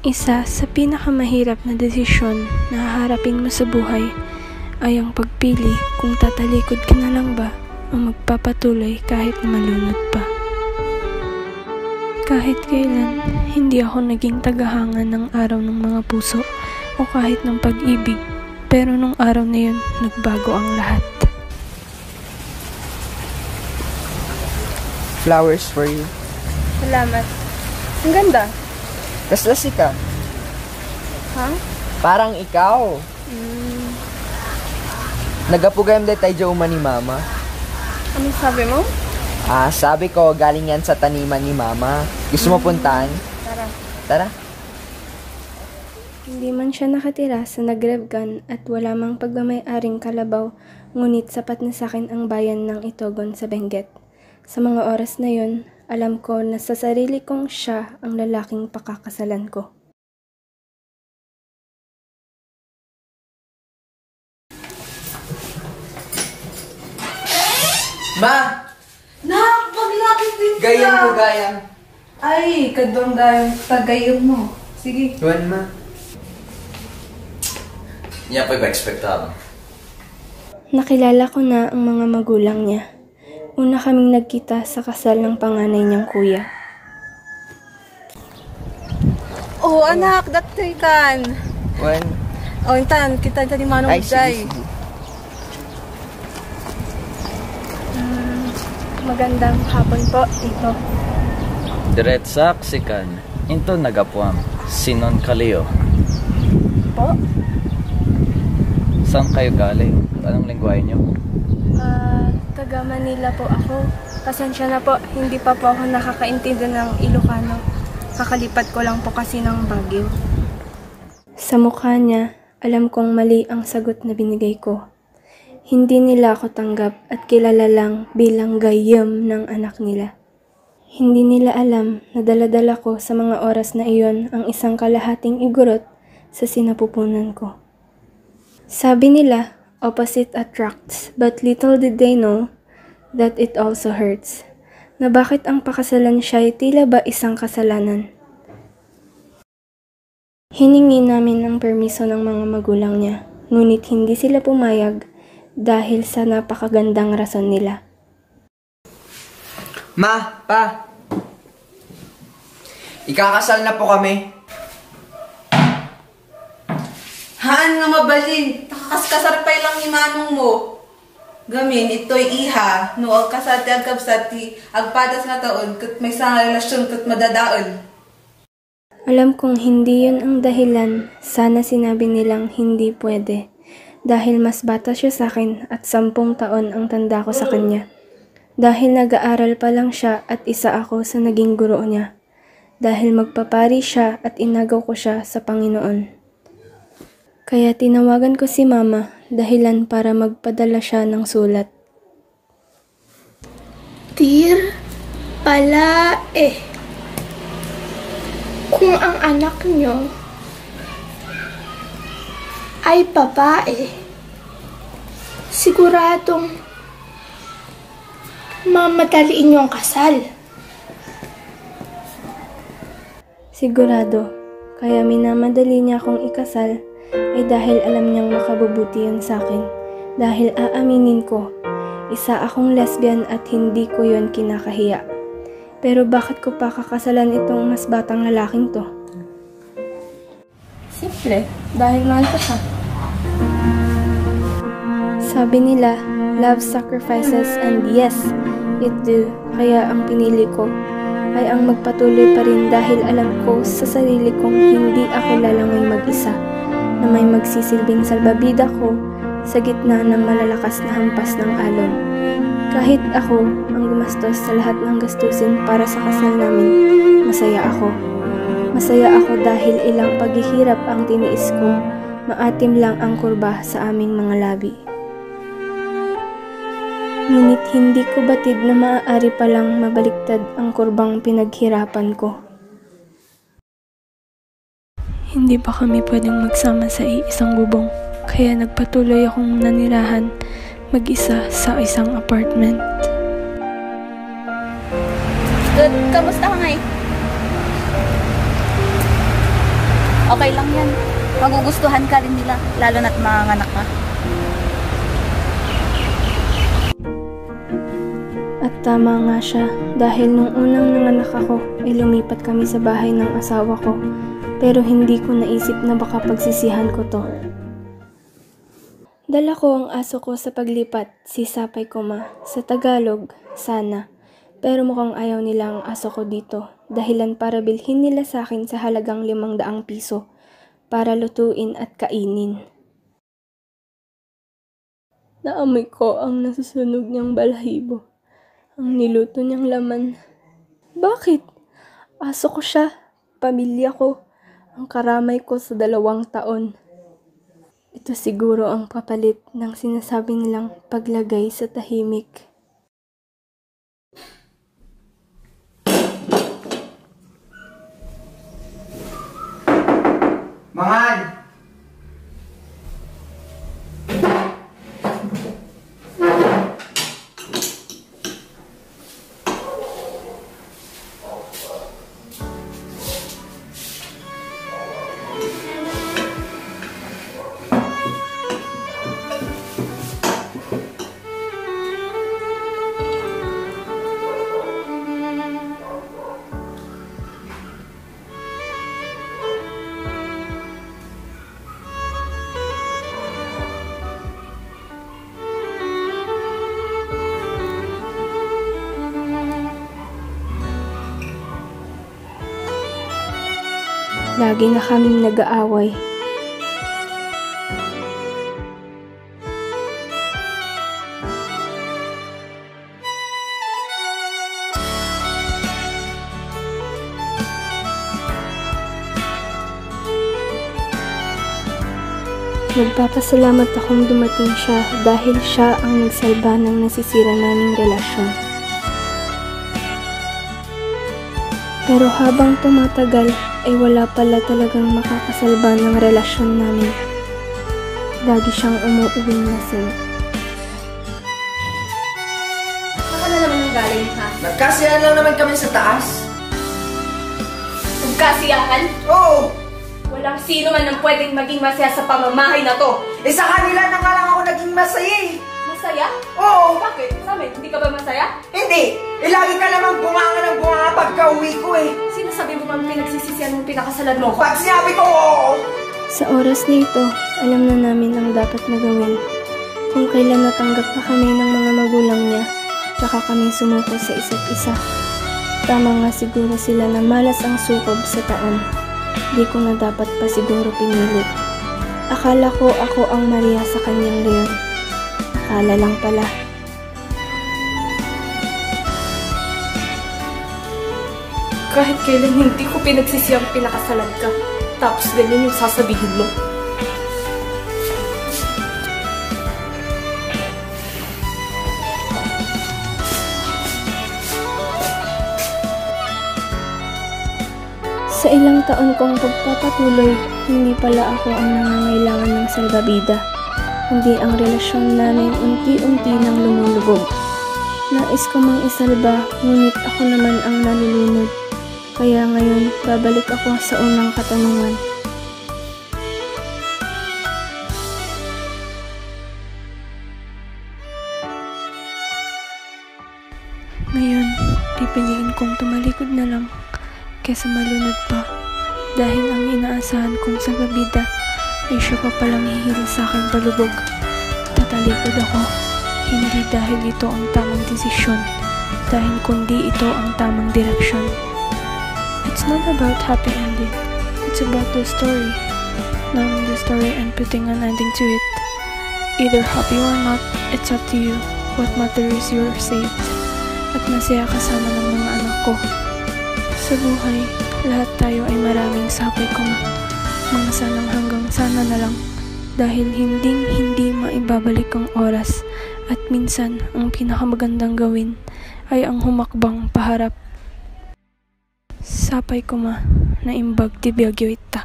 Isa sa pinakamahirap na desisyon na haharapin mo sa buhay ay ang pagpili kung tatalikod ka na lang ba o magpapatuloy kahit na malunod pa. Kahit kailan, hindi ako naging tagahanga ng araw ng mga puso o kahit ng pag-ibig, pero nung araw na yun, nagbago ang lahat. Flowers for you. Salamat. Ang ganda. Kaslas ka. Ha? Parang ikaw. Nagapugayam dahil tayo ni mama. Ano sabi mo? Ah, sabi ko, galing yan sa taniman ni mama. Gusto mo puntahan? Tara. Tara. Hindi man siya nakatira sa Nagrevgan at wala mang pagmamay-aring kalabaw, ngunit sapat na sa akin ang bayan ng Itogon sa Benguet. Sa mga oras na yon, alam ko na sa sarili kong siya ang lalaking pakakasalan ko. Ma! Nak, paglapit din ka. Gayang ko gayang. Ay, kadong gayang tagayong mo. Sige. Juan, ma. Niya pa iba-expectado. Nakilala ko na ang mga magulang niya. Una kaming nagkita sa kasal ng panganay niyang kuya. Oh, anak, datay kan. Juan. Oh, intan, kita tadi manong Ay, day. sige. Magandang hapon po, ito. Diretsak sikan. Into nagapuam. Sinon kaliyo. Po? Saan kayo galing? Anong lingwahe niyo? Ah, taga Manila po ako. Pasensya na po, hindi pa po ako nakakaintindi ng Ilocano. Kakalipat ko lang po kasi ng Baguio. Sa mukha niya, alam kong mali ang sagot na binigay ko. Hindi nila ako tanggap at kilala lang bilang gayam ng anak nila. Hindi nila alam na daladala ko sa mga oras na iyon ang isang kalahating igurot sa sinapupunan ko. Sabi nila, opposite attracts, but little did they know that it also hurts. Na bakit ang pakasalan siya ay tila ba isang kasalanan? Hiningi namin ng permiso ng mga magulang niya, ngunit hindi sila pumayag dahil sa napakagandang rason nila. Ma, pa. Ikakasal na po kami. Haan nga mabalin, nakakaskasarpay lang ni manong mo. Gamin, ito'y iha, no ag kasati ag kabsati, agpatas nga taon, kat may sa relasyon kat madadaon. Alam kong hindi yun ang dahilan, sana sinabi nilang hindi pwede. Dahil mas bata siya sa akin at sampung taon ang tanda ko sa kanya. Dahil nag-aaral pa lang siya at isa ako sa naging guro niya. Dahil magpapari siya at inagaw ko siya sa Panginoon. Kaya tinawagan ko si Mama dahilan para magpadala siya ng sulat. Dear pala eh. Kung ang anak nyo ay babae, siguradong mamadaliin yung kasal. Sigurado, kaya minamadali niya akong ikasal ay dahil alam niyang makabubuti yun sa akin. Dahil aaminin ko, isa akong lesbian at hindi ko yon kinakahiya. Pero bakit ko pa kakasalan itong mas batang lalaking to? Simple, dahil mahal ko siya. Sabi nila, love sacrifices and yes, it do. Kaya ang pinili ko ay ang magpatuloy pa rin dahil alam ko sa sarili kong hindi ako lalangoy mag-isa na may magsisilbing salbabida ko sa gitna ng malalakas na hampas ng alon. Kahit ako ang gumastos sa lahat ng gastusin para sa kasal namin, masaya ako. Masaya ako dahil ilang paghihirap ang tiniis ko, maatim lang ang kurba sa aming mga labi. Ngunit hindi ko batid na maaari palang mabaliktad ang kurbang pinaghirapan ko. Hindi pa kami pwedeng magsama sa iisang bubong, kaya nagpatuloy akong nanirahan mag-isa sa isang apartment. Good. Kamusta ka ngayon? Okay lang yan. Magugustuhan ka rin nila, lalo na't mga anak ka. At tama nga siya dahil nung unang nanganak ako ay lumipat kami sa bahay ng asawa ko. Pero hindi ko naisip na baka pagsisihan ko to. Dala ko ang aso ko sa paglipat, si Sapay Kuma. Sa Tagalog, sana. Pero mukhang ayaw nila ang aso ko dito. Dahilan para bilhin nila sa akin sa halagang limang daang piso para lutuin at kainin. Naamoy ko ang nasusunog niyang balahibo. Ang niluto niyang laman. Bakit? Aso ko siya. Pamilya ko. Ang karamay ko sa dalawang taon. Ito siguro ang papalit ng sinasabi nilang paglagay sa tahimik. Mangan! Lagi na kaming nag-aaway. Nagpapasalamat akong dumating siya dahil siya ang nagsalba ng nasisira naming relasyon. Pero habang tumatagal, ay wala pala talagang makakasalba ng relasyon namin. Lagi siyang umuuwing lasing. Saan ka na naman ang galing, ha? Nagkasiyahan lang naman kami sa taas. Nagkasiyahan? Oo! Walang sino man ang pwedeng maging masaya sa pamamahay na to. Eh sa kanila na nga lang ako naging masaya eh. Masaya? Oo! Bakit? Sa amin, hindi ka ba masaya? Hindi! Eh lagi ka namang bunganga ng bunganga pagka uwi ko eh. Sinasabi mo bang pinagsisisihan mong pinakasalan mo ko? Pag sinabi ko oo! Sa oras na ito, alam na namin ang dapat na gawin. Kung kailan natanggap na kami ng mga magulang niya, tsaka kami sumuko sa isa't isa. Tama nga siguro sila na malas ang sukob sa taon. Di ko na dapat pa siguro pinili. Akala ko ako ang Maria sa kanyang leon. Akala lang pala. Kahit kailan hindi ko pinagsisiyang pinakasalan ka. Tapos ganyan yung sasabihin mo. Sa ilang taon kong pagpapatuloy, hindi pala ako ang nangangailangan ng salbabida. Hindi ang relasyon namin unti-unti nang lumulubog. Nais ko mang isalba, ngunit ako naman ang nalulunod. Kaya ngayon, babalik ako sa unang katanungan. Ngayon, pipiliin kong tumalikod na lang kesa malunod pa dahil ang inaasahan kong salbabida ay siya pa palang hihil sa akin palubog. Tatalikod ako, hindi dahil ito ang tamang desisyon, dahil kundi ito ang tamang direksyon. It's not about happy ending, it's about the story. Knowing the story and putting an ending to it. Either happy or not, it's up to you. What matters is you're saved. At masaya kasama ng mga anak ko. Sa buhay, lahat tayo ay maraming sapay ko Mga sanang hanggang sana na lang. Dahil hinding hindi maibabalik ang oras. At minsan, ang pinakamagandang gawin ay ang humakbang paharap. Sapay ko ma, na imbag ti Biagyo ita.